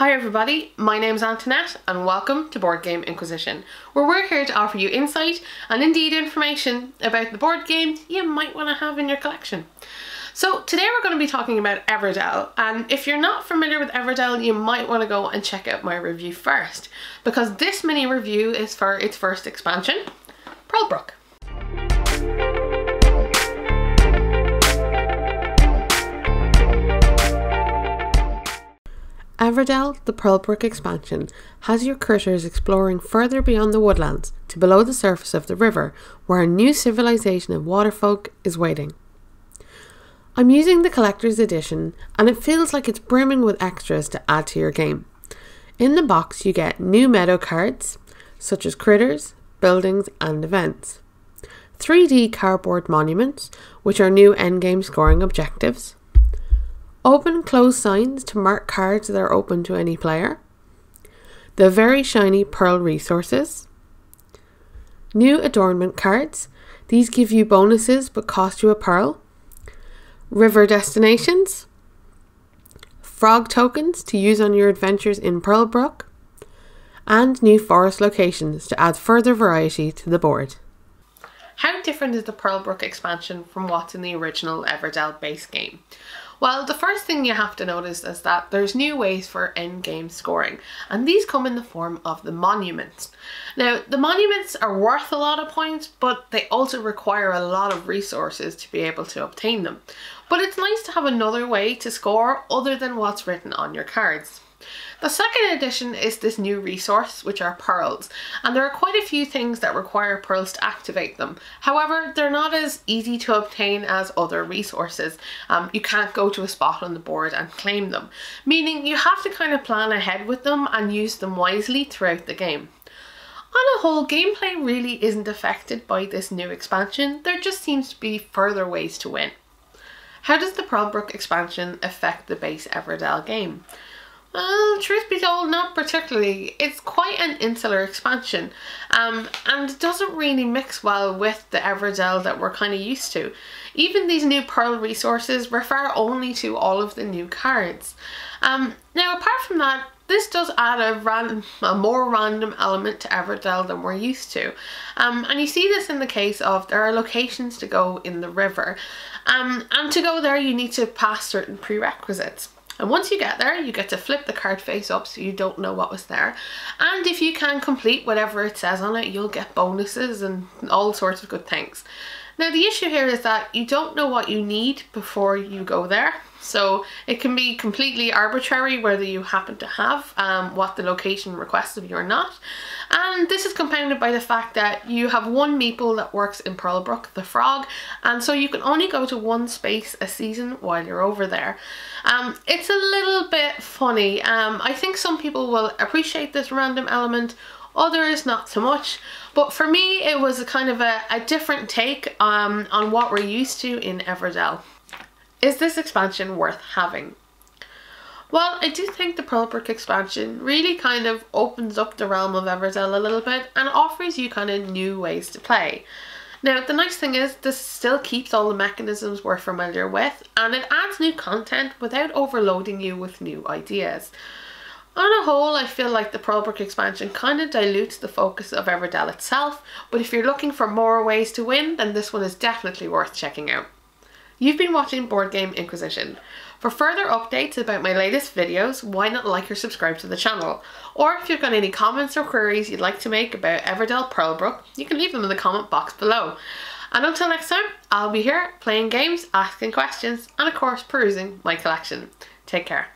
Hi everybody, my name's Antoinette and welcome to Board Game Inquisition, where we're here to offer you insight and indeed information about the board games you might want to have in your collection. So today we're going to be talking about Everdell and if you're not familiar with Everdell you might want to go and check out my review first because this mini review is for its first expansion, Pearlbrook. Everdell, the Pearlbrook expansion, has your critters exploring further beyond the woodlands to below the surface of the river, where a new civilization of waterfolk is waiting. I'm using the collector's edition, and it feels like it's brimming with extras to add to your game. In the box, you get new meadow cards, such as critters, buildings, and events. 3D cardboard monuments, which are new endgame scoring objectives Open close signs to mark cards that are open to any player. The very shiny Pearl resources. New adornment cards. These give you bonuses but cost you a pearl. River destinations. Frog tokens to use on your adventures in Pearlbrook. And new forest locations to add further variety to the board. How different is the Pearlbrook expansion from what's in the original Everdell base game? Well, the first thing you have to notice is that there's new ways for end-game scoring, and these come in the form of the monuments. Now, the monuments are worth a lot of points, but they also require a lot of resources to be able to obtain them. But it's nice to have another way to score other than what's written on your cards. The second edition is this new resource, which are pearls, and there are quite a few things that require pearls to activate them. However, they're not as easy to obtain as other resources. Um, you can't go to a spot on the board and claim them, meaning you have to kind of plan ahead with them and use them wisely throughout the game. On a whole, gameplay really isn't affected by this new expansion, there just seems to be further ways to win. How does the Pearlbrook expansion affect the base Everdell game? Well, truth be told, not particularly. It's quite an insular expansion um, and doesn't really mix well with the Everdell that we're kind of used to. Even these new Pearl resources refer only to all of the new cards. Um, now, apart from that, this does add a, random, a more random element to Everdell than we're used to. Um, and you see this in the case of there are locations to go in the river. Um, and to go there you need to pass certain prerequisites. And once you get there, you get to flip the card face up so you don't know what was there. And if you can complete whatever it says on it, you'll get bonuses and all sorts of good things. Now the issue here is that you don't know what you need before you go there. So it can be completely arbitrary whether you happen to have um, what the location requests of you or not. And this is compounded by the fact that you have one meeple that works in Pearlbrook, the frog, and so you can only go to one space a season while you're over there. Um, it's a little bit funny. Um, I think some people will appreciate this random element, others not so much. But for me, it was a kind of a, a different take um, on what we're used to in Everdell. Is this expansion worth having? Well, I do think the Pearlbrook expansion really kind of opens up the realm of Everdell a little bit and offers you kind of new ways to play. Now, the nice thing is this still keeps all the mechanisms we're familiar with and it adds new content without overloading you with new ideas. On a whole, I feel like the Pearlbrook expansion kind of dilutes the focus of Everdell itself, but if you're looking for more ways to win, then this one is definitely worth checking out. You've been watching Board Game Inquisition. For further updates about my latest videos, why not like or subscribe to the channel? Or if you've got any comments or queries you'd like to make about Everdell Pearlbrook, you can leave them in the comment box below. And until next time, I'll be here playing games, asking questions, and of course perusing my collection. Take care.